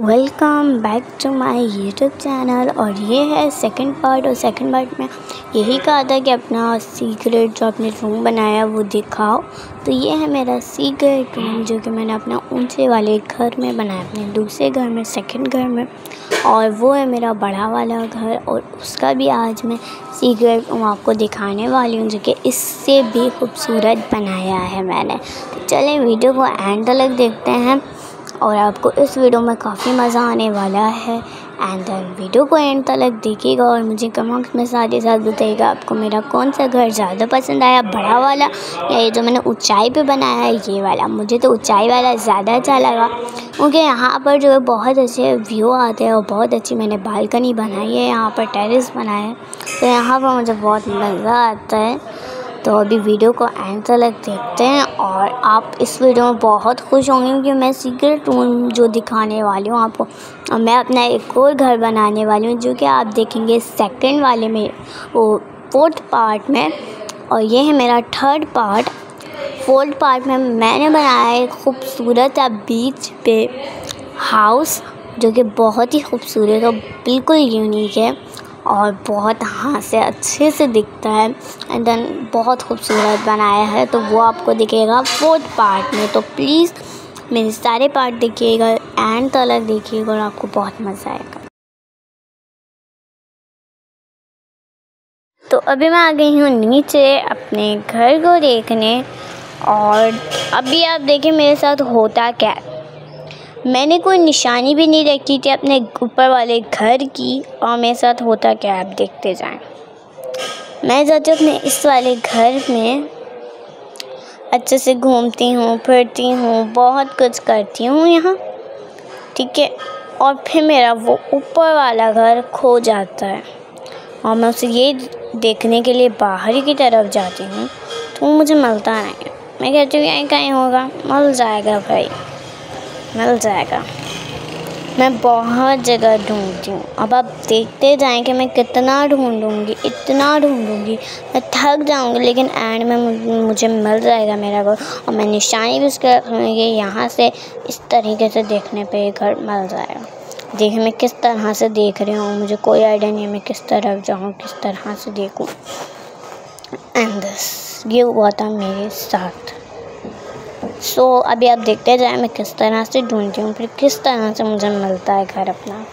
Welcome back to my YouTube channel और ये है सेकंड पार्ट और सेकंड पार्ट में यही कहा था कि अपना सीक्रेट जो आपने रूम बनाया वो दिखाओ। तो ये है मेरा सीक्रेट रूम जो कि मैंने अपना ऊँचे वाले घर में बनाया, अपने दूसरे घर में सेकंड घर में। और वो है मेरा बड़ा वाला घर और उसका भी आज मैं सीक्रेट रूम आपको दिखाने वाली हूँ जो कि इससे भी खूबसूरत बनाया है मैंने। तो चलें वीडियो को एंड तक देखते हैं। और आपको इस वीडियो में काफ़ी मज़ा आने वाला है। एंड देन वीडियो को एंड तक देखिएगा और मुझे कमेंट्स में साथ ही साथ बताइएगा आपको मेरा कौन सा घर ज़्यादा पसंद आया, बड़ा वाला या ये जो मैंने ऊंचाई पे बनाया है, ये वाला। मुझे तो ऊंचाई वाला ज़्यादा अच्छा लगा, क्योंकि यहाँ पर जो है बहुत अच्छे व्यू आते हैं और बहुत अच्छी मैंने बालकनी बनाई है, यहाँ पर टेरिस बनाया है। तो यहाँ पर मुझे बहुत मज़ा आता है। तो अभी वीडियो को एंड तक देखते हैं और आप इस वीडियो में बहुत खुश होंगे क्योंकि मैं सीक्रेट रूम जो दिखाने वाली हूँ आपको, और मैं अपना एक और घर बनाने वाली हूँ जो कि आप देखेंगे सेकंड वाले में, वो फोर्थ पार्ट में, और ये है मेरा थर्ड पार्ट फोर्थ पार्ट में मैंने बनाया है खूबसूरत बीच पे हाउस जो कि बहुत ही खूबसूरत और बिल्कुल यूनिक है। और बहुत हाथ से अच्छे से दिखता है। एंड देन बहुत खूबसूरत बनाया है तो वो आपको दिखेगा फोर्थ पार्ट में। तो प्लीज़ मेरे सारे पार्ट देखिएगा एंड तक देखिएगा और आपको बहुत मज़ा आएगा। तो अभी मैं आ गई हूँ नीचे अपने घर को देखने और अभी आप देखें मेरे साथ होता क्या है। मैंने कोई निशानी भी नहीं रखी थी अपने ऊपर वाले घर की। और मेरे साथ होता क्या आप देखते जाएँ। मैं जाती हूँ अपने इस वाले घर में। अच्छे से घूमती हूँ, फिरती हूँ, बहुत कुछ करती हूँ यहाँ। ठीक है? और फिर मेरा वो ऊपर वाला घर खो जाता है। और मैं उसे ये देखने के लिए बाहर की तरफ़ जाती हूँ। तो मुझे मिलता नहीं मैं कहती हूँ, यहीं कहीं होगा, मिल जाएगा भाई। मिल जाएगा। मैं बहुत जगह ढूंढती हूँ। अब आप देखते जाएँ कि मैं कितना ढूंढूँगी, इतना ढूंढूँगी। मैं थक जाऊँगी, लेकिन एंड में मुझे मिल जाएगा मेरा घर और मैं निशानी भी उसके रखूँगी यहाँ से इस तरीके से देखने पे ये घर मिल जाएगा। देखिए मैं किस तरह से देख रही हूँ, मुझे कोई आइडिया नहीं है मैं किस तरफ़ जाऊँ, किस तरह से देखूँ। एंड ये हुआ था मेरे साथ। सो so, अभी आप देखते जाए मैं किस तरह से ढूंढती हूँ फिर किस तरह से मुझे मिलता है घर अपना।